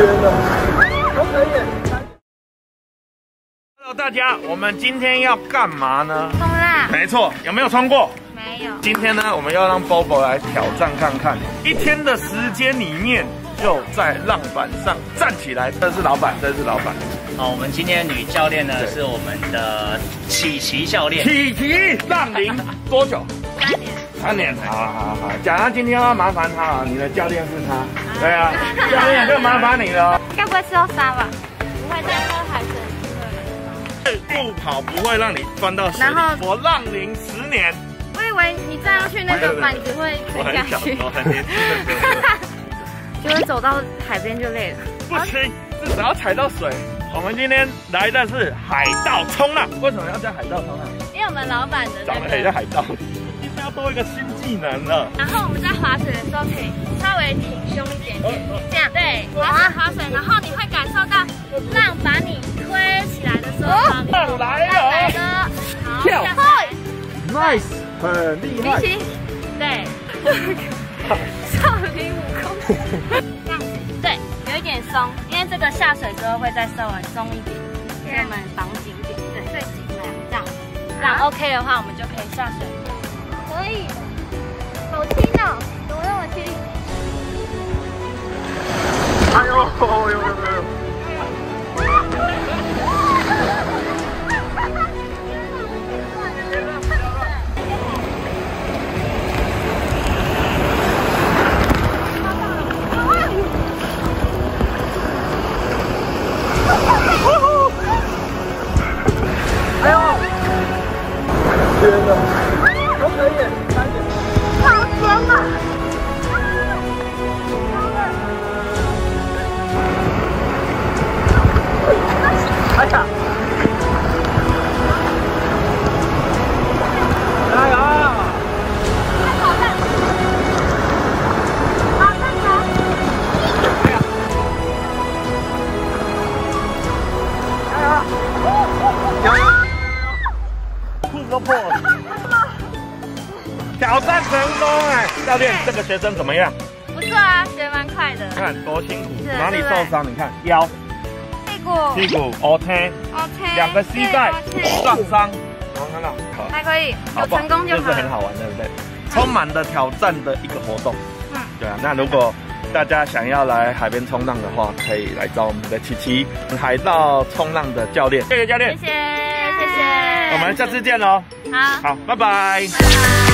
可以。Hello，大家，我们今天要干嘛呢？冲浪。没错，有没有冲过？没有。今天呢，我们要让 Bobo 来挑战看看，一天的时间里面就在浪板上站起来。这是老板，这是老板。好，我们今天女教练呢是我们的启奇教练。启奇让您多久？三年。三年。好好好好，假如今天要麻烦他了，你的教练是他。对啊，教练就麻烦你了。该不会是要杀吧？不会，再喝海水不跑不会让你翻到。然后我浪龄十年。我以为你站上去那个板子会我很小，沉下去，我很年轻的时候。结果走到海边就累了。不行，至少要踩到水。我们今天来的是海盗冲浪，为什么要叫海盗冲浪？因为我们老板的长得很像海盗，今天要多一个新技能了。然后我们在划水的时候可以稍微挺胸一点点，这样对，划水划水，然后你会感受到浪把你推起来的时候，浪来浪来了跳下，，nice，很厉害。对，少林武功，这样子，对，有一点松，因为这个下水之后会再稍微松一点，所以我们绑紧一点，对，最紧的这样，这样 OK 的话，我们就可以下水。可以，好轻哦，怎么那么轻？哎呦，呦呦！哎呦！天哪，都可以，三点。好酸啊！哎呀！加油！好看吗？加油！裤子破了。挑战成功哎！教练，这个学生怎么样？不错啊，学蛮快的。看多辛苦，哪里受伤？你看腰、屁股屁股、OK，OK，两个膝盖撞伤，有没有看到？还可以，好成功就好就是很好玩，对不对？充满的挑战的一个活动。嗯，对啊，那如果大家想要来海边冲浪的话，可以来找我们的琪琪海盗冲浪的教练。谢谢教练谢，谢谢谢，我们下次见喽。好，好，拜拜。拜拜。